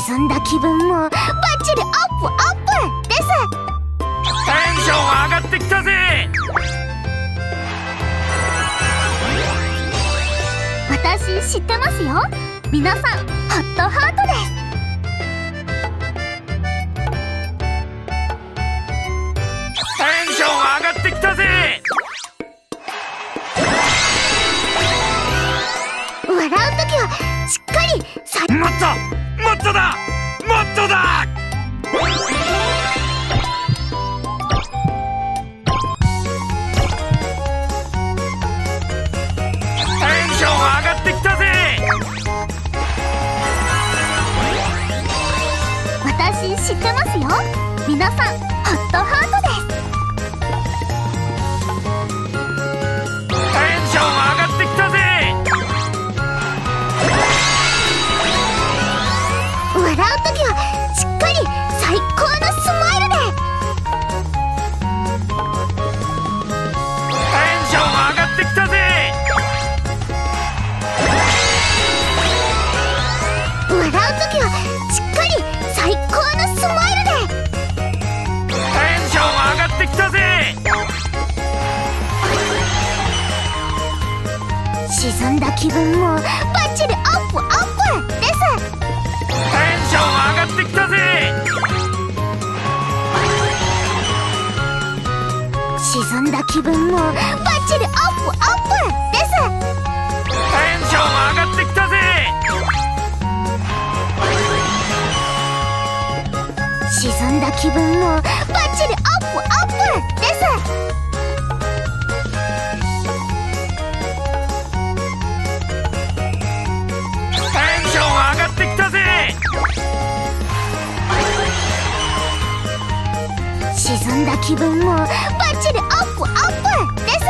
沈んだ気分もバッチリアップアップですテンション上がってきたぜ私知ってますよ皆さんホットハートですテンション上がってきたぜ笑う時はしっかりさもっともっとだ！もっとだ！テンション上がってきたぜ！私知ってますよ。皆さんホットハート沈んだ気分もバッチリアップアップです。テンション上がってきたぜ。沈んだ気分もバッチリアップアップです。テンション上がってきたぜ。沈んだ気分もバッチリアップアップです沈んだ気分もバッチリアップアップです。テ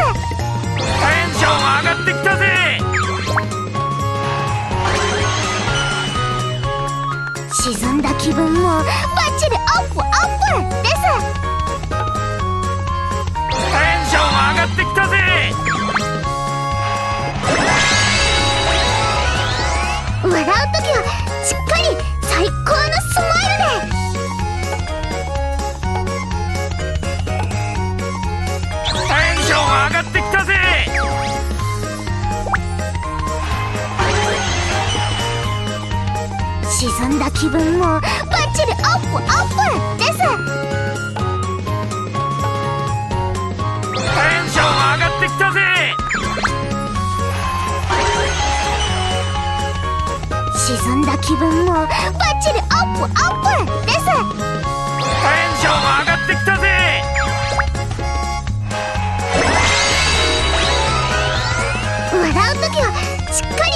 ンション上がってきたぜ！沈んだ気分もバッチリアップアップです沈んだ気分もバッチリアップアップです。テンション上がってきたぜ。沈んだ気分もバッチリアップアップです。テンション上がってきたぜ。笑うはしっかり